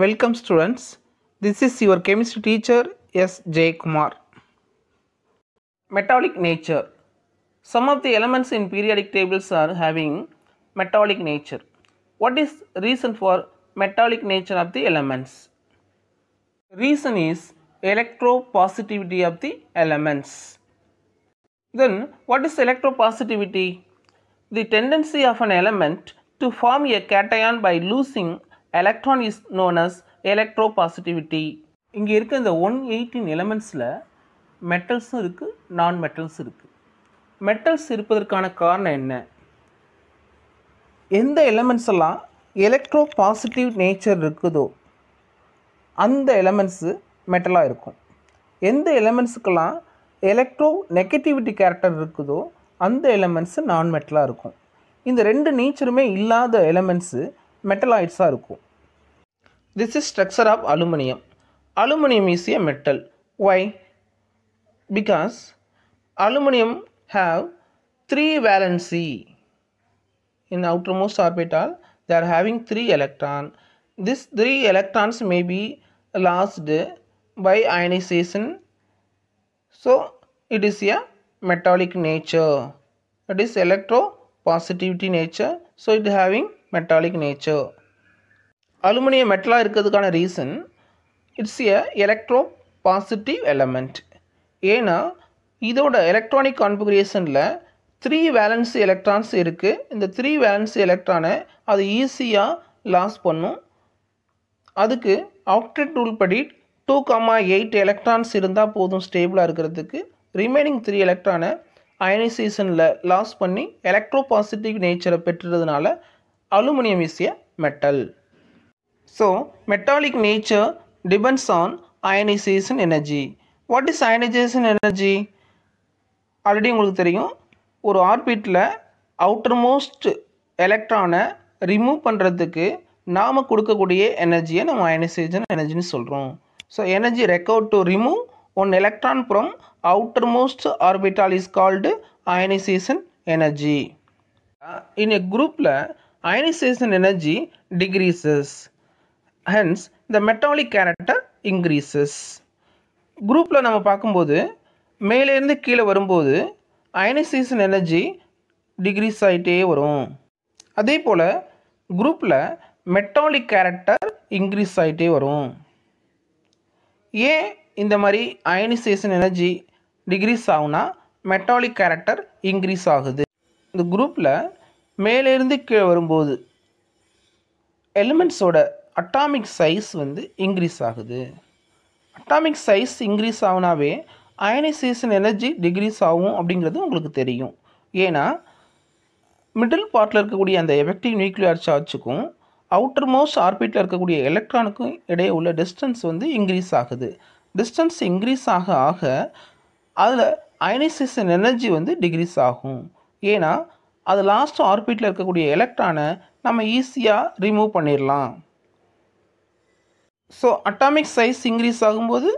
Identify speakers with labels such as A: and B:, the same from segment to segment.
A: Welcome students. This is your chemistry teacher S. J. Kumar. Metallic nature. Some of the elements in periodic tables are having metallic nature. What is reason for metallic nature of the elements? Reason is electropositivity of the elements. Then what is electropositivity? The tendency of an element to form a cation by losing electron is known as electropositivity இங்கே இருக்க இந்த one eighteen எலமெண்ட்ஸில் மெட்டல்ஸும் இருக்குது நான் metals இருக்குது metals இருப்பதற்கான காரணம் என்ன? எந்த எலமெண்ட்ஸ் எல்லாம் எலக்ட்ரோ பாசிட்டிவ் நேச்சர் இருக்குதோ அந்த எலமெண்ட்ஸு மெட்டலாக இருக்கும். எந்த எலமெண்ட்ஸுக்கெல்லாம் எலக்ட்ரோ நெகட்டிவிட்டி கேரக்டர் இருக்குதோ அந்த எலமெண்ட்ஸு நான் மெட்டலாக இருக்கும். இந்த ரெண்டு நேச்சருமே இல்லாத எலமெண்ட்ஸு மெட்டலாய்ட்ஸாக இருக்கும். This is structure of aluminium. Aluminium is a metal. Why? Because aluminium have three valency. In outermost orbital, they are having three electron. These three electrons may be lost by ionization. So, it is a metallic nature. It is electropositivity nature. So, it having metallic nature. Aluminium மெட்டலாக இருக்கிறதுக்கான reason it's a electropositive element ஏன்னா இதோட electronic கான்ஃபிகரேஷனில் three valence electrons இருக்குது இந்த three valence எலக்ட்ரானை அது ஈஸியாக loss பண்ணும். அதுக்கு ஆக்டெட் ரூல் படி டூ காமா எயிட் எலக்ட்ரான்ஸ் இருந்தால் போதும் ஸ்டேபிளாக இருக்கிறதுக்கு. ரிமைனிங் த்ரீ எலக்ட்ரானை அயனைசேஷனில் லாஸ் பண்ணி எலக்ட்ரோ பாசிட்டிவ் நேச்சரை பெற்றுறதுனால aluminium is a metal so metallic nature depends on ionisation energy what is ionisation energy already உங்களுக்கு தெரியும். ஒரு ஆர்பிட்டில் அவுட்டர் மோஸ்ட் எலக்ட்ரானை ரிமூவ் பண்ணுறதுக்கு நாம் கொடுக்கக்கூடிய எனர்ஜியை நம்ம அயனைசேஷன் எனர்ஜின்னு சொல்கிறோம் so energy recover to remove one electron from outermost orbital is called ionisation energy in a குரூப்பில் ionisation energy decreases hence the metallic character increases குரூப்பில் நம்ம பார்க்கும்போது மேலேருந்து கீழே வரும்போது அயனைசேஷன் எனர்ஜி டிக்ரீஸ் ஆகிட்டே வரும். அதே போல் குரூப்பில் மெட்டாலிக் கேரக்டர் இன்க்ரீஸ் ஆகிட்டே வரும். ஏன் இந்த மாதிரி அயனைசேஷன் எனர்ஜி டிக்ரீஸ் ஆகுனா மெட்டாலிக் கேரக்டர் இன்க்ரீஸ் ஆகுது. இந்த குரூப்பில் மேலேருந்து கீழே வரும்போது எலிமெண்ட்ஸோட அட்டாமிக் சைஸ் வந்து இன்க்ரீஸ் ஆகுது. அட்டாமிக் சைஸ் இன்க்ரீஸ் ஆகுனாவே அயனைசேஷன் எனர்ஜி டிக்ரீஸ் ஆகும் அப்படிங்கிறது உங்களுக்கு தெரியும். ஏன்னா மிடில் பார்ட்டில் இருக்கக்கூடிய அந்த எஃபெக்டிவ் நியூக்ளியர் சார்ஜுக்கும் அவுட்டர் மோஸ்ட் ஆர்பிட்டில் இருக்கக்கூடிய எலக்ட்ரானுக்கும் இடையே உள்ள டிஸ்டன்ஸ் வந்து இன்க்ரீஸ் ஆகுது. டிஸ்டன்ஸ் இன்க்ரீஸ் ஆக ஆக அதில் அயனைசேஷன் எனர்ஜி வந்து டிக்ரீஸ் ஆகும். ஏன்னா அது லாஸ்ட் ஆர்பிட்டில் இருக்கக்கூடிய எலக்ட்ரானை நம்ம ஈஸியாக ரிமூவ் பண்ணிடலாம் ஸோ அட்டாமிக் சைஸ் இன்க்ரீஸ் ஆகும்போது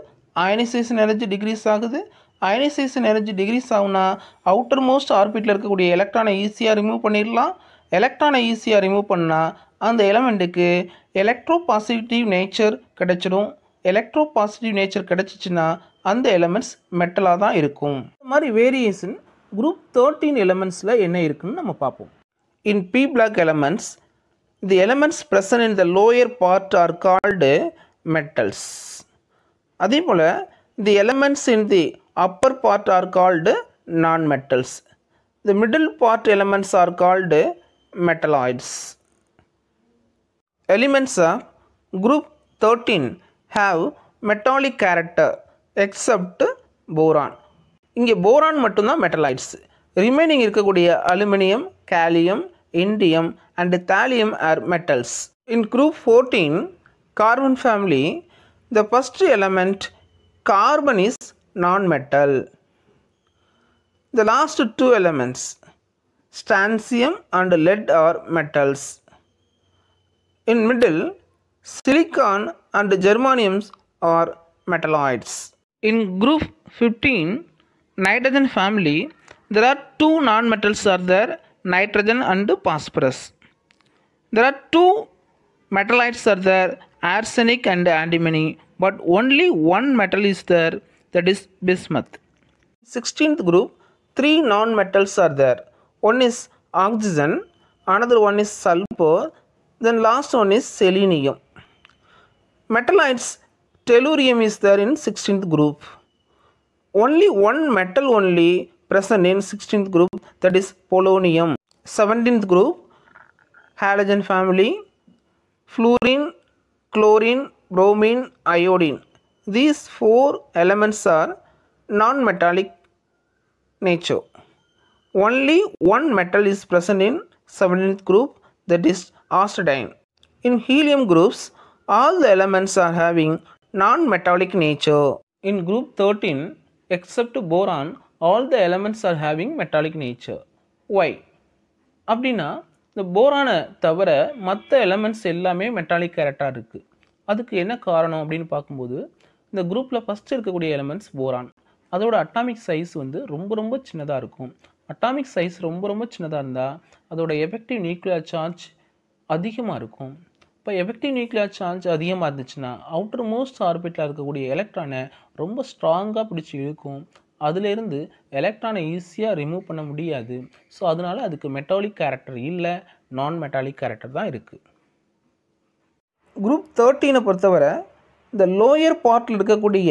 A: அயனைசேஷன் எனர்ஜி டிக்ரீஸ் ஆகுது. அயனைசேஷன் எனர்ஜி டிக்ரீஸ் ஆகுனா அவுட்டர் மோஸ்ட் ஆர்பிட்டில் இருக்கக்கூடிய எலக்ட்ரானை ஈஸியாக ரிமூவ் பண்ணிடலாம். எலக்ட்ரானை ஈஸியாக ரிமூவ் பண்ணால் அந்த எலமெண்ட்டுக்கு எலக்ட்ரோ பாசிட்டிவ் நேச்சர் கிடச்சிடும். எலக்ட்ரோ பாசிட்டிவ் நேச்சர் கிடச்சிச்சின்னா அந்த எலமெண்ட்ஸ் மெட்டலாக தான் இருக்கும். இந்த மாதிரி வேரியேஷன் குரூப் தேர்ட்டீன் எலமெண்ட்ஸில் என்ன இருக்குன்னு நம்ம பார்ப்போம். In p block elements the elements present in the lower part are called metals அதே போல் the elements in the upper part are called non metals the middle part elements are called metalloids elements of group thirteen have metallic character except boron இங்கே boron மட்டும்தான் metalloids remaining இருக்கக்கூடிய aluminium gallium indium and thallium are metals in group fourteen carbon family the first element carbon is non-metal. The last two elements strontium and lead are metals. In middle silicon and germaniums are metalloids. In group 15 nitrogen family there are two non-metals are there nitrogen and phosphorus. There are two metallites are there arsenic and antimony, but only one metal is there, that is bismuth. 16th group, three non-metals are there. One is oxygen, another one is sulfur, then last one is selenium. Metallites, tellurium is there in 16th group. Only one metal only present in 16th group, that is polonium. 17th group, halogen family, fluorine, chlorine, bromine, iodine. These four elements are non-metallic nature. Only one metal is present in 17th group that is astatine. In helium groups, all the elements are having non-metallic nature. In group 13, except boron, all the elements are having metallic nature. Why? அப்படின்னா இந்த போரானை தவிர மற்ற elements எல்லாமே metallic கேரக்டாக இருக்குது அதுக்கு என்ன காரணம் அப்படின்னு பார்க்கும்போது இந்த குரூப்பில் ஃபஸ்ட்டு இருக்கக்கூடிய எலமெண்ட்ஸ் போரான் அதோட அட்டாமிக் சைஸ் வந்து ரொம்ப ரொம்ப சின்னதாக இருக்கும். அட்டாமிக் சைஸ் ரொம்ப ரொம்ப சின்னதாக இருந்தால் அதோட எஃபெக்டிவ் நியூக்ளியர் சார்ஜ் அதிகமாக இருக்கும். இப்போ எஃபெக்டிவ் நியூக்ளியர் சார்ஜ் அதிகமாக இருந்துச்சுன்னா அவுட்டர் மோஸ்ட் ஆர்பிட்டில் இருக்கக்கூடிய எலக்ட்ரானை ரொம்ப ஸ்ட்ராங்காக பிடிச்சி இழுக்கும். அதுலேருந்து எலக்ட்ரானை ஈஸியாக ரிமூவ் பண்ண முடியாது. ஸோ அதனால் அதுக்கு மெட்டாலிக் கேரக்டர் இல்லை நான் மெட்டாலிக் கேரக்டர் தான் இருக்குது குரூப் தேர்ட்டீனை பொறுத்தவரை இந்த லோயர் பார்ட்டில் இருக்கக்கூடிய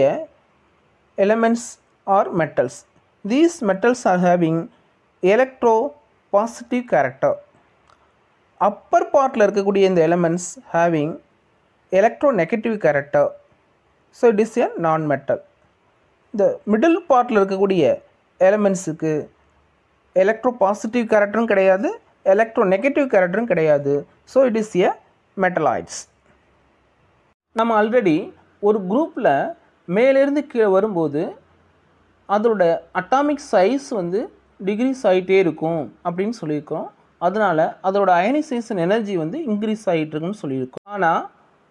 A: elements are metals these metals are having electropositive character upper பார்ட்டில் இருக்கக்கூடிய இந்த elements having electronegative character so it is a non metal இந்த மிடில் பார்ட்டில் இருக்கக்கூடிய எலமெண்ட்ஸுக்கு எலக்ட்ரோ பாசிட்டிவ் கேரக்டரும் கிடையாது எலக்ட்ரோ நெகட்டிவ் கேரக்டரும் கிடையாது. So it is a metalloids நம்ம ஆல்ரெடி ஒரு குரூப்பில் மேலேருந்து கீழே வரும்போது அதோட அட்டாமிக் சைஸ் வந்து டிக்ரீஸ் ஆகிட்டே இருக்கும் அப்படின்னு சொல்லியிருக்கோம் அதனால் அதோட அயனைசேஷன் எனர்ஜி வந்து இன்க்ரீஸ் ஆகிட்டு இருக்குன்னு சொல்லியிருக்கோம் ஆனால்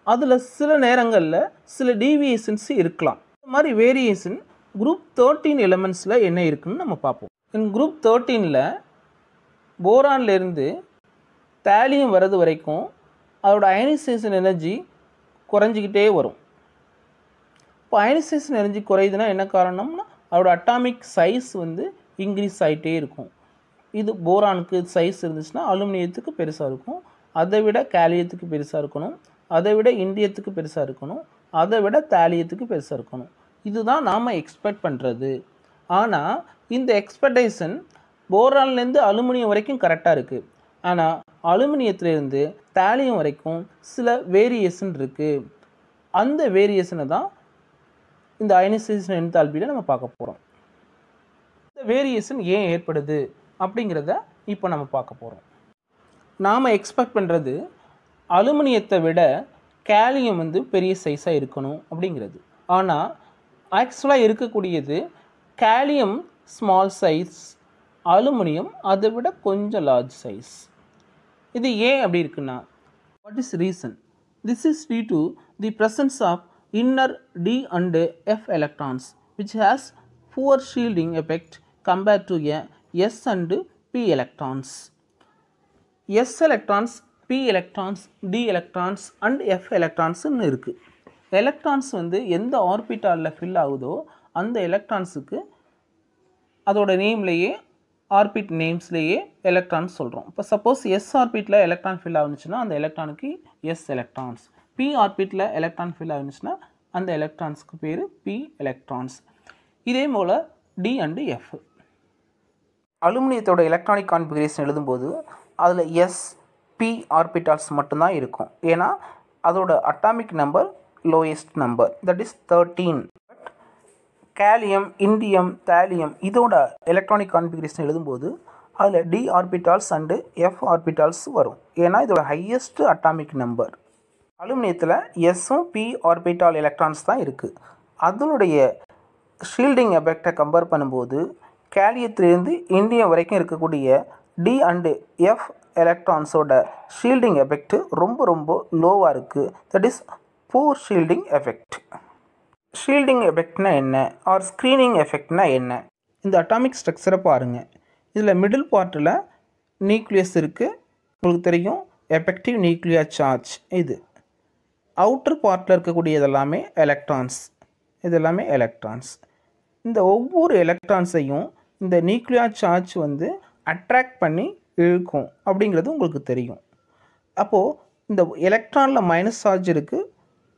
A: அதில் சில நேரங்களில் சில டீவியேஷன்ஸ் இருக்கலாம். இந்த மாதிரி வேரியேஷன் குரூப் தேர்ட்டீன் எலமெண்ட்ஸில் என்ன இருக்குன்னு நம்ம பார்ப்போம். இன் குரூப் தேர்ட்டீனில் போரான்லேருந்து தேலியம் வர்றது வரைக்கும் அதோட அயனைசேஷன் எனர்ஜி குறைஞ்சிக்கிட்டே வரும். இப்போ அயனைசேஷன் எனர்ஜி குறையுதுன்னா என்ன காரணம்னா அதோட அட்டாமிக் சைஸ் வந்து இன்க்ரீஸ் ஆகிட்டே இருக்கும். இது போரானுக்கு சைஸ் இருந்துச்சுன்னா அலுமினியத்துக்கு பெருசாக இருக்கும். அதை விட கேலியத்துக்கு பெருசாக இருக்கணும். அதை விட இண்டியத்துக்கு பெருசாக இருக்கணும். அதை விட தேலியத்துக்கு பெருசாக இருக்கணும். இதுதான் நாம் எக்ஸ்பெக்ட் பண்ணுறது ஆனால் இந்த எக்ஸ்பெக்டேஷன் போரான்லேருந்து அலுமினியம் வரைக்கும் கரெக்டாக இருக்குது ஆனால் அலுமினியத்துலேருந்து தேலியம் வரைக்கும் சில வேரியேஷன் இருக்குது அந்த வேரியேஷனை தான் இந்த அயனைசேஷன் என்தால்பியில் நம்ம பார்க்க போகிறோம் இந்த வேரியேஷன் ஏன் ஏற்படுது? அப்படிங்கிறத இப்போ நம்ம பார்க்க போகிறோம் நாம் எக்ஸ்பெக்ட் பண்ணுறது அலுமினியத்தை விட கேலியம் வந்து பெரிய சைஸாக இருக்கணும் அப்படிங்கிறது. ஆனால் ஆக்சுவலாக இருக்கக்கூடியது கேலியம் ஸ்மால் சைஸ் அலுமினியம் அதை விட கொஞ்சம் லார்ஜ் சைஸ் இது ஏன் அப்படி இருக்குன்னா what is reason this is due to the presence of inner d and f electrons which has poor shielding effect compared to a s and p electrons s electrons p electrons d electrons and f எலக்ட்ரான்ஸ்னு இருக்குது electrons வந்து எந்த ஆர்பிட்டாலில் fill ஆகுதோ அந்த எலக்ட்ரான்ஸுக்கு அதோட நேம்லேயே orbit நேம்ஸ்லேயே electrons சொல்கிறோம் இப்போ suppose S ஆர்பிட்டில் electron fill ஆகுச்சுன்னா அந்த எலக்ட்ரானுக்கு எஸ் எலக்ட்ரான்ஸ் பி ஆர்பிட்டில் எலக்ட்ரான் ஃபில் ஆகுச்சுன்னா அந்த எலக்ட்ரான்ஸ்க்கு பேர் பி எலக்ட்ரான்ஸ் இதே போல் டி அண்டு எஃப் அலுமினியத்தோட எலக்ட்ரானிக் கான்ஃபிகரேஷன் எழுதும்போது அதில் எஸ் பி ஆர்பிட்டால்ஸ் மட்டும்தான் இருக்கும். ஏன்னா அதோட atomic number lowest number that is thirteen but gallium indium thallium இதோட எலக்ட்ரானிக் கான்ஃபிகரேஷன் எழுதும்போது அதில் D orbitals and F orbitals வரும். ஏன்னா இதோட ஹையஸ்ட் அட்டாமிக் நம்பர் அலுமினியத்தில் எஸ்ஸும் பி ஆர்பிட்டால் எலக்ட்ரான்ஸ் தான் இருக்குது அதனுடைய ஷீல்டிங் எஃபெக்டை கம்பேர் பண்ணும்போது கேலியத்திலிருந்து இண்டியம் வரைக்கும் இருக்கக்கூடிய டி அண்டு எஃப் எலக்ட்ரான்ஸோட ஷீல்டிங் எஃபெக்ட் ரொம்ப ரொம்ப லோவாக இருக்குது that is poor shielding effect shielding எஃபெக்ட்னா என்ன? ஆர் ஸ்க்ரீனிங் எஃபெக்ட்னா என்ன? இந்த அட்டாமிக் ஸ்ட்ரக்சரை பாருங்கள் இதில் மிடில் பார்ட்டில் நியூக்ளியஸ் இருக்குது உங்களுக்கு தெரியும் எஃபெக்டிவ் நியூக்ளியர் சார்ஜ் இது. அவுட்டர் பார்ட்டில் இருக்கக்கூடிய இதெல்லாமே எலக்ட்ரான்ஸ் இதெல்லாமே எலக்ட்ரான்ஸ் இந்த ஒவ்வொரு எலக்ட்ரான்ஸையும் இந்த நியூக்ளியர் சார்ஜ் வந்து அட்ராக்ட் பண்ணி இழுக்கும். அப்படிங்கிறது உங்களுக்கு தெரியும். அப்போது இந்த எலக்ட்ரானில் மைனஸ் சார்ஜ் இருக்குது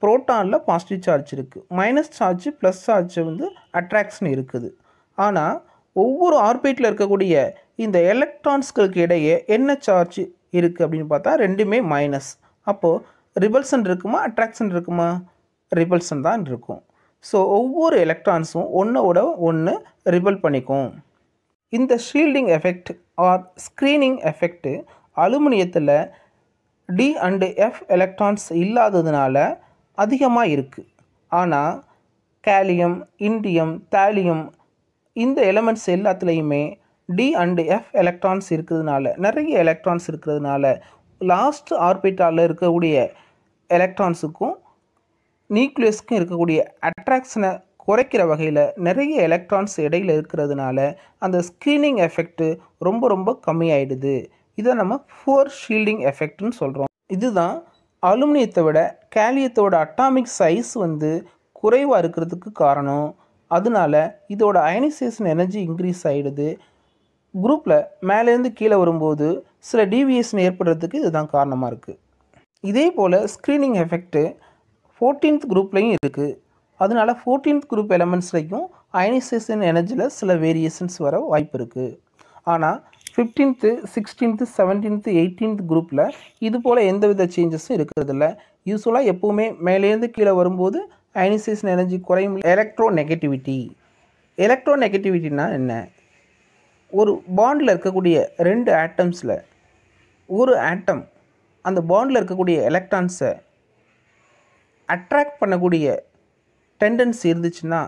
A: ப்ரோட்டானில் பாசிட்டிவ் சார்ஜ் இருக்குது மைனஸ் சார்ஜ் ப்ளஸ் சார்ஜ் வந்து அட்ராக்ஷன் இருக்குது. ஆனால் ஒவ்வொரு ஆர்பிட்டில் இருக்கக்கூடிய இந்த எலக்ட்ரான்ஸ்களுக்கு இடையே என்ன சார்ஜ் இருக்குது அப்படின்னு பார்த்தா ரெண்டுமே மைனஸ் அப்போது ரிபல்சன் இருக்குமா அட்ராக்ஷன் இருக்குமா? ரிபல்சன் தான் இருக்கும். ஸோ ஒவ்வொரு எலக்ட்ரான்ஸும் ஒன்றோட ஒன்று ரிபல் பண்ணிக்கும். இந்த shielding effect or screening effect அலுமினியத்தில் d and F electrons இல்லாததுனால அதிகமாக இருக்குது ஆனால் கேலியம் இண்டியம் தாலியம் இந்த எலமெண்ட்ஸ் எல்லாத்துலேயுமே டி அண்டு எஃப் எலக்ட்ரான்ஸ் இருக்கிறதுனால நிறைய எலக்ட்ரான்ஸ் இருக்கிறதுனால லாஸ்ட் ஆர்பிட்டாலில் இருக்கக்கூடிய எலக்ட்ரான்ஸுக்கும் நியூக்ளியஸ்க்கும் இருக்கக்கூடிய அட்ராக்ஷனை குறைக்கிற வகையில் நிறைய எலக்ட்ரான்ஸ் இடையில் இருக்கிறதுனால அந்த ஸ்க்ரீனிங் எஃபெக்ட்டு ரொம்ப ரொம்ப கம்மியாயிடுது. இதை நம்ம ஃபோர் ஷீல்டிங் எஃபெக்ட்னு சொல்கிறோம் இதுதான் அலுமினியத்தை விட கேலியத்தோட அட்டாமிக் சைஸ் வந்து குறைவாக இருக்கிறதுக்கு காரணம். அதனால இதோட அயனைசேஷன் எனர்ஜி இன்க்ரீஸ் ஆகிடுது குரூப்பில் மேலேருந்து கீழே வரும்போது சில டீவியேஷன் ஏற்படுறதுக்கு இதுதான் காரணமாக இருக்குது இதே போல் ஸ்க்ரீனிங் எஃபெக்ட்டு ஃபோர்டீன்த் குரூப்லேயும் இருக்குது அதனால ஃபோர்டீன்த் குரூப் எலமெண்ட்ஸ்லேயும் அயனைசேஷன் எனர்ஜியில் சில வேரியேஷன்ஸ் வர வாய்ப்பு இருக்குது ஆனால் ஃபிஃப்டீன்த்து சிக்ஸ்டீன்த்து செவன்டீன்த்து எயிட்டீன்த் குரூப்பில் இது போல் எந்தவித சேஞ்சஸும் இருக்கிறதில்ல. யூஸ்வலாக எப்போவுமே மேலேருந்து கீழே வரும்போது அயனிசேஷன் எனர்ஜி குறையும். எலக்ட்ரோ நெகட்டிவிட்டி எலக்ட்ரோ நெகட்டிவிட்டினா என்ன? ஒரு பாண்டில் இருக்கக்கூடிய ரெண்டு ஆட்டம்ஸில் ஒரு ஆட்டம் அந்த பாண்டில் இருக்கக்கூடிய எலக்ட்ரான்ஸை அட்ராக்ட் பண்ணக்கூடிய டெண்டன்சி இருந்துச்சுன்னா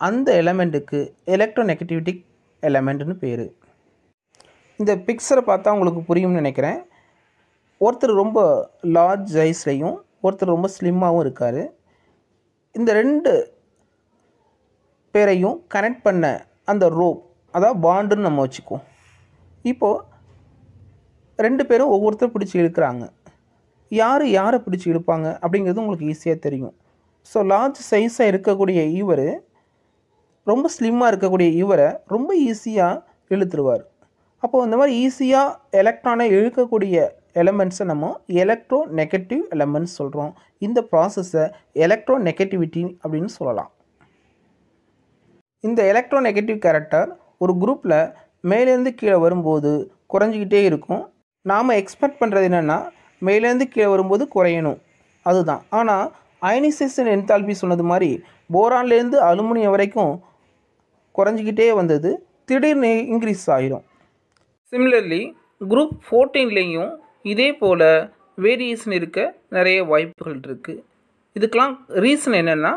A: அந்த எலமெண்ட்டுக்கு எலக்ட்ரோ நெகட்டிவிட்டிக் எலமெண்ட்னு பேர். இந்த பிக்சரை பார்த்தா உங்களுக்கு புரியும்னு நினைக்கிறேன். ஒருத்தர் ரொம்ப லார்ஜ் சைஸ்லேயும் ஒருத்தர் ரொம்ப ஸ்லிம்மாகவும் இருக்கார். இந்த ரெண்டு பேரையும் கனெக்ட் பண்ண அந்த ரோப் அதாவது பாண்டுன்னு நம்ம வச்சுக்குவோம். இப்போது ரெண்டு பேரும் ஒவ்வொருத்தர் பிடிச்சி இழுக்கிறாங்க. யார் யாரை பிடிச்சி இழுப்பாங்க அப்படிங்கிறது உங்களுக்கு ஈஸியாக தெரியும். ஸோ லார்ஜ் சைஸாக இருக்கக்கூடிய இவர் ரொம்ப ஸ்லிம்மாக இருக்கக்கூடிய இவரை ரொம்ப ஈஸியாக இழுத்துருவார். அப்போது இந்த மாதிரி ஈஸியாக எலக்ட்ரானை இழுக்கக்கூடிய எலமெண்ட்ஸை நம்ம எலக்ட்ரோ நெகட்டிவ் எலமெண்ட்ஸ் சொல்கிறோம் இந்த ப்ராசஸை எலக்ட்ரோ நெகட்டிவிட்டி அப்படின்னு சொல்லலாம். இந்த எலக்ட்ரோ நெகட்டிவ் கேரக்டர் ஒரு குரூப்பில் மேலேருந்து கீழே வரும்போது குறைஞ்சிக்கிட்டே இருக்கும். நாம் எக்ஸ்பெக்ட் பண்ணுறது என்னென்னா மேலேருந்து கீழே வரும்போது குறையணும். அதுதான். ஆனால் அயனிசேஷன் என்தால்பி சொன்னது மாதிரி போரான்லேருந்து அலுமினியம் வரைக்கும் குறைஞ்சிக்கிட்டே வந்தது. திடீர்னு இன்க்ரீஸ் ஆகிரும் சிமிலர்லி குரூப் ஃபோர்டீன்லேயும் இதே போல் வேரியேஷன் இருக்க நிறைய வாய்ப்புகள் இருக்குது இதுக்கெலாம் ரீசன் என்னென்னா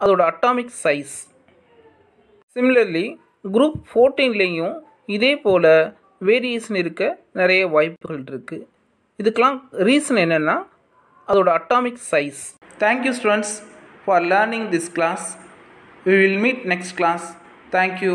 A: அதோட அட்டாமிக் சைஸ் சிமிலர்லி குரூப் ஃபோர்டீன்லேயும் இதே போல் வேரியேஷன் இருக்க நிறைய வாய்ப்புகள் இருக்குது இதுக்கெலாம் ரீசன் என்னென்னா அதோட atomic size thank you students for learning this class we will meet next class thank you